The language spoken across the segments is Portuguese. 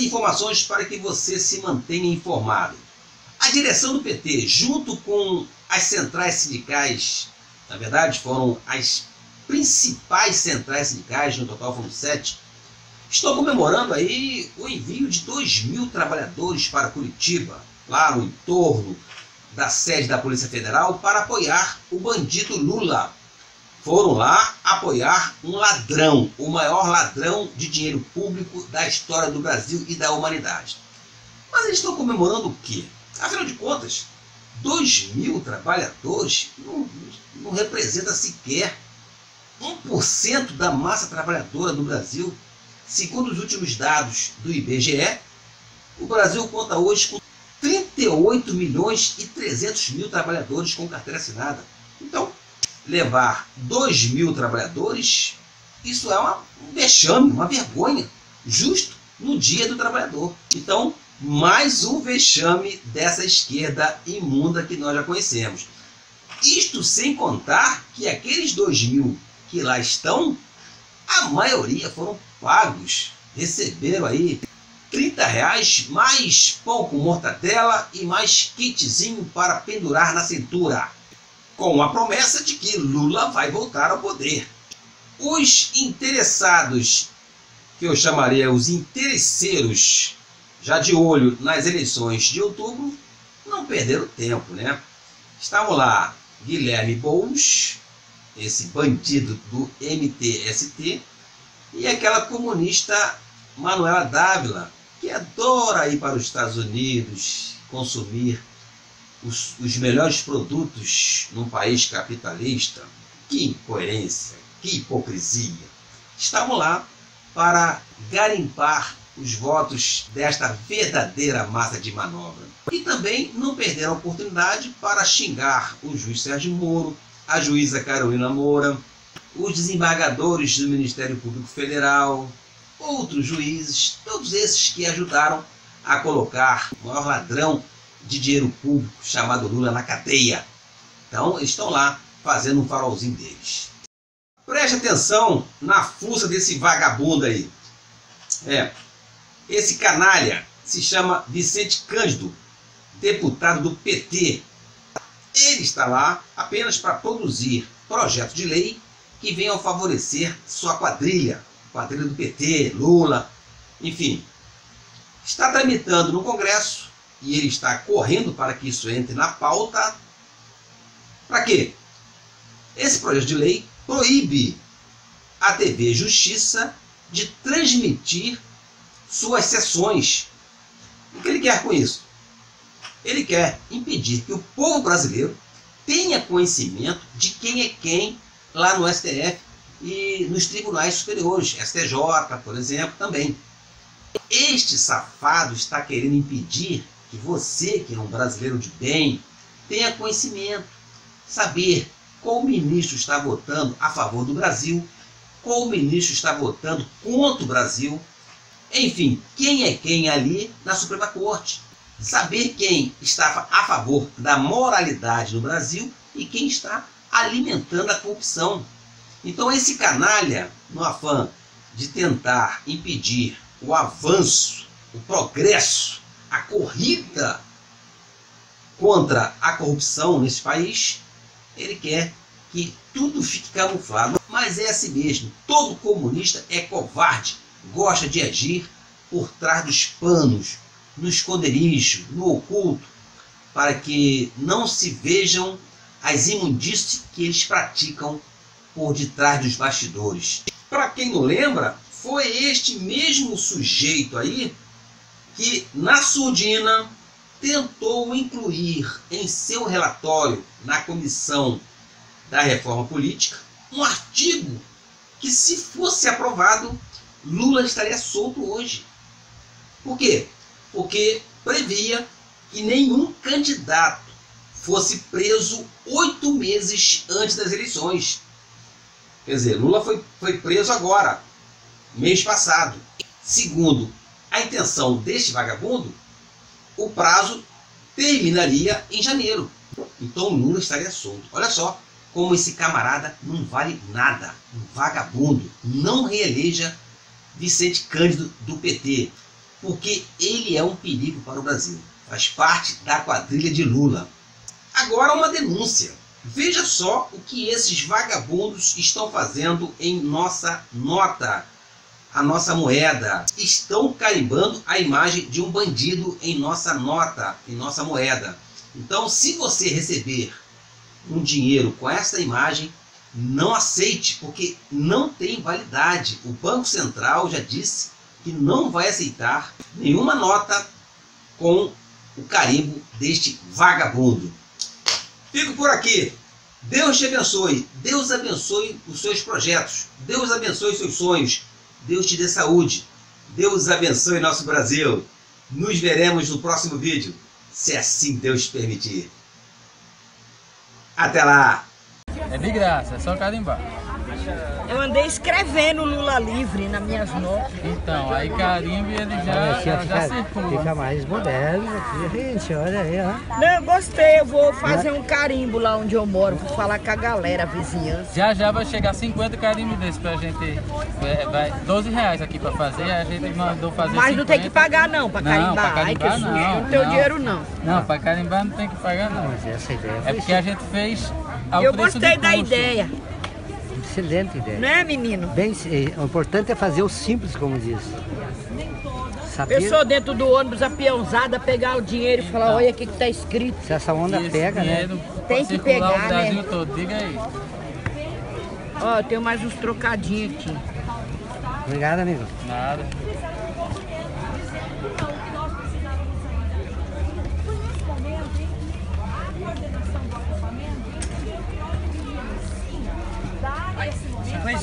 informações para que você se mantenha informado. A direção do PT, junto com as centrais sindicais, na verdade foram as principais centrais sindicais, no total foram sete, estão comemorando aí o envio de 2 mil trabalhadores para Curitiba, lá no entorno da sede da Polícia Federal, para apoiar o bandido Lula. Foram lá apoiar um ladrão, o maior ladrão de dinheiro público da história do Brasil e da humanidade. Mas eles estão comemorando o quê? Afinal de contas, 2 mil trabalhadores não, não representa sequer 1% da massa trabalhadora do Brasil. Segundo os últimos dados do IBGE, o Brasil conta hoje com 38 milhões e 300 mil trabalhadores com carteira assinada. Então, levar 2 mil trabalhadores, isso é uma, um vexame, uma vergonha, justo no dia do trabalhador. Então, mais um vexame dessa esquerda imunda que nós já conhecemos. Isto sem contar que aqueles 2 mil que lá estão, a maioria foram pagos, receberam aí 30 reais, mais pão com mortadela e mais kitzinho para pendurar na cintura, com a promessa de que Lula vai voltar ao poder. Os interessados, que eu chamaria os interesseiros, já de olho nas eleições de outubro, não perderam tempo, né? Estavam lá Guilherme Boulos, esse bandido do MTST, e aquela comunista Manuela Dávila, que adora ir para os Estados Unidos consumir os, os melhores produtos num país capitalista. Que incoerência, que hipocrisia. Estavam lá para garimpar os votos desta verdadeira massa de manobra. E também não perderam a oportunidade para xingar o juiz Sérgio Moro, a juíza Carolina Moura, os desembargadores do Ministério Público Federal, outros juízes, todos esses que ajudaram a colocar o maior ladrão de dinheiro público chamado Lula na cadeia. Então, eles estão lá fazendo um farolzinho deles. Preste atenção na força desse vagabundo aí. É, esse canalha se chama Vicente Cândido, deputado do PT ele está lá apenas para produzir projetos de lei que venham favorecer sua quadrilha, quadrilha do PT, Lula, enfim. Está tramitando no Congresso e ele está correndo para que isso entre na pauta. Para quê? Esse projeto de lei proíbe a TV Justiça de transmitir suas sessões. O que ele quer com isso? Ele quer impedir que o povo brasileiro tenha conhecimento de quem é quem lá no STF e nos tribunais superiores, STJ, por exemplo, também. Este safado está querendo impedir que você, que é um brasileiro de bem, tenha conhecimento, saber qual ministro está votando a favor do Brasil, qual ministro está votando contra o Brasil, enfim, quem é quem ali na Suprema Corte saber quem está a favor da moralidade no Brasil e quem está alimentando a corrupção. Então, esse canalha, no afã de tentar impedir o avanço, o progresso, a corrida contra a corrupção nesse país, ele quer que tudo fique camuflado. Mas é assim mesmo. Todo comunista é covarde, gosta de agir por trás dos panos, no esconderijo, no oculto, para que não se vejam as imundícias que eles praticam por detrás dos bastidores. Para quem não lembra, foi este mesmo sujeito aí que na surdina tentou incluir em seu relatório na comissão da reforma política um artigo que, se fosse aprovado, Lula estaria solto hoje. Por quê? porque previa que nenhum candidato fosse preso oito meses antes das eleições. Quer dizer, Lula foi, foi preso agora, mês passado. Segundo a intenção deste vagabundo, o prazo terminaria em janeiro. Então Lula estaria solto. Olha só como esse camarada não vale nada. Um vagabundo. Não reeleja Vicente Cândido do PT. porque ele é um perigo para o Brasil. Faz parte da quadrilha de Lula. Agora uma denúncia. Veja só o que esses vagabundos estão fazendo em nossa nota, a nossa moeda. Estão carimbando a imagem de um bandido em nossa nota, em nossa moeda. Então, se você receber um dinheiro com essa imagem, não aceite, porque não tem validade. O Banco Central já disse que não vai aceitar nenhuma nota com o carimbo deste vagabundo. Fico por aqui. Deus te abençoe. Deus abençoe os seus projetos. Deus abençoe os seus sonhos. Deus te dê saúde. Deus abençoe nosso Brasil. Nos veremos no próximo vídeo, se assim Deus permitir. Até lá! É de graça, é só carimbar. Eu andei escrevendo Lula livre nas minhas notas. Então, aí carimbo e ele já, Aqui, já, já fica, circula. fica mais moderno aqui, gente. Olha aí, ó. Não, eu gostei. Eu vou fazer um carimbo lá onde eu moro. Vou falar com a galera, a vizinhança. Já já vai chegar 50 carimbos desses pra gente. É, vai 12 reais aqui pra fazer, a gente mandou fazer. Mas não tem que 50. pagar não, pra Não, carimbar. pra Ai, que carimbar susto. não, não tenho não. dinheiro não. Não, pra carimbar não tem que pagar não. Mas essa ideia É porque a gente fez ao Eu preço gostei da custo. ideia. Excelente ideia. Né, menino? Bem, é, o importante é fazer o simples, como diz. Saber Pessoa dentro do ônibus apiãozada, pegar o dinheiro e falar, olha o que, que tá escrito. se essa onda esse pega, né? Tem que pegar, o Brasil né? todo, diga aí. Ó, eu tenho mais uns trocadinhos aqui. Obrigado, amigo. Nada.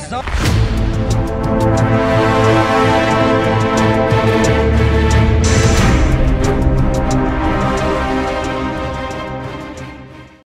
Mas só...